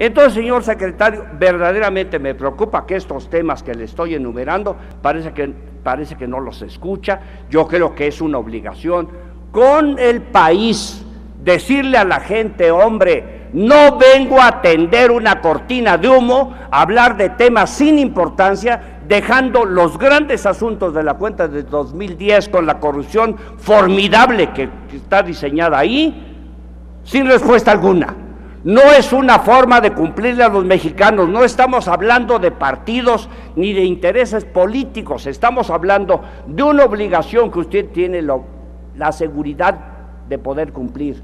Entonces, señor secretario, verdaderamente me preocupa que estos temas que le estoy enumerando parece que, parece que no los escucha. Yo creo que es una obligación con el país decirle a la gente, hombre, no vengo a atender una cortina de humo, a hablar de temas sin importancia, dejando los grandes asuntos de la cuenta de 2010 con la corrupción formidable que está diseñada ahí, sin respuesta alguna. No es una forma de cumplirle a los mexicanos, no estamos hablando de partidos ni de intereses políticos, estamos hablando de una obligación que usted tiene la seguridad de poder cumplir.